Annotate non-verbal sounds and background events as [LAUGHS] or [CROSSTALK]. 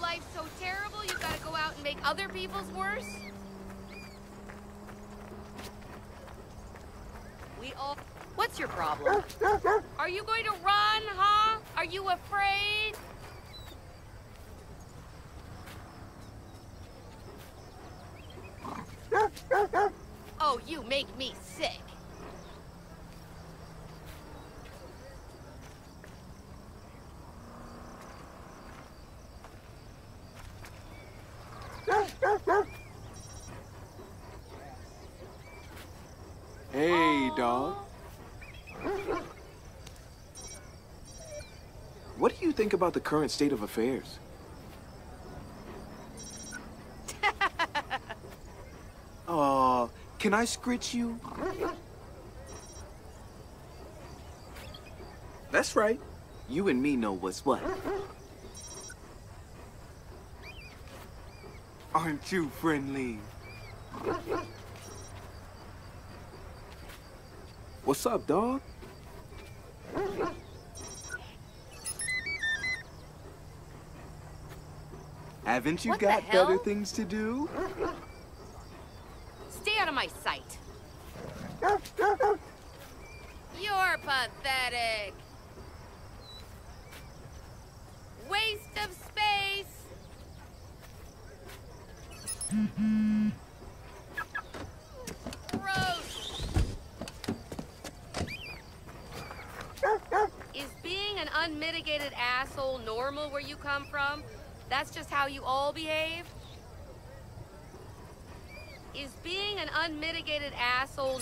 life so terrible you gotta go out and make other people's worse? We all... What's your problem? Are you going to run, huh? Are you afraid? Oh, you make me sick. Hey, dog. What do you think about the current state of affairs? Aw, [LAUGHS] uh, can I scritch you? That's right. You and me know what's what. Aren't you friendly? What's up, dog? Haven't you What got hell? better things to do? Stay out of my sight. [LAUGHS] You're pathetic. Is being an unmitigated asshole normal where you come from? That's just how you all behave? Is being an unmitigated asshole